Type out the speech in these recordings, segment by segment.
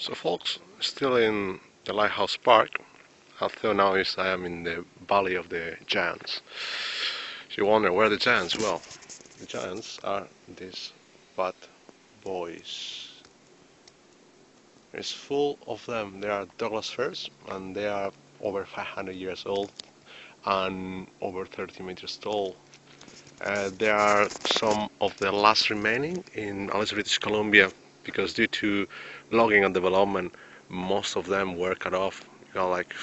So folks, still in the Lighthouse Park. Although now is I am in the Valley of the Giants. You wonder where the giants? Well, the giants are these fat boys. It's full of them. They are Douglas firs and they are over 500 years old and over 30 meters tall. Uh, there are some of the last remaining in Alice, British Columbia because due to logging and development, most of them were cut off. You got like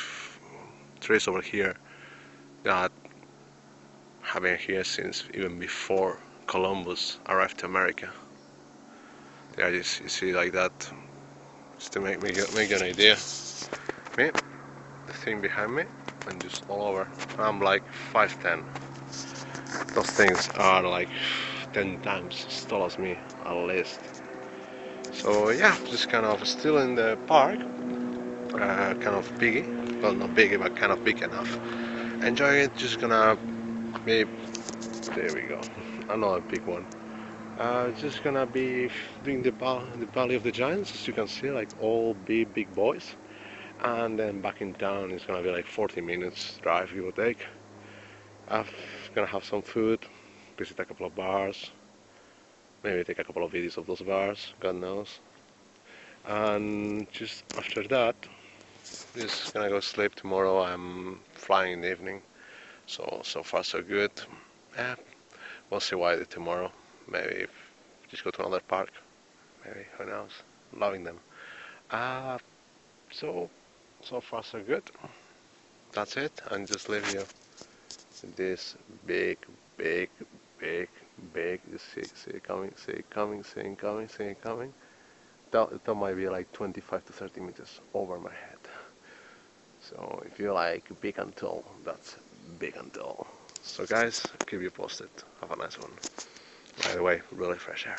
trees over here that have been here since even before Columbus arrived to America. There, just you see like that, just to make me make an idea. Me, the thing behind me, and just all over. I'm like 5'10". Those things are like 10 times as tall as me, at least. So yeah, just kind of still in the park, uh, kind of biggy, well not biggy but kind of big enough. Enjoying it, just gonna maybe, there we go, another big one. Uh, just gonna be doing the, the Valley of the Giants, as you can see, like all big, big boys. And then back in town, it's gonna be like 40 minutes drive, give or take. I'm gonna have some food, visit a couple of bars, maybe take a couple of videos of those bars, God knows. And just after that, just gonna go sleep tomorrow. I'm flying in the evening, so so far so good. Yeah, we'll see why tomorrow. Maybe just go to another park. Maybe who knows? Loving them. Uh, so so far so good. That's it. And just leave you this big, big, big big. See, it coming, see it coming, it coming, it coming. That, that might be like 25 to 30 meters over my head. So if you like big and tall, that's big and tall. So guys, keep you posted. Have a nice one. By the way, really fresh air.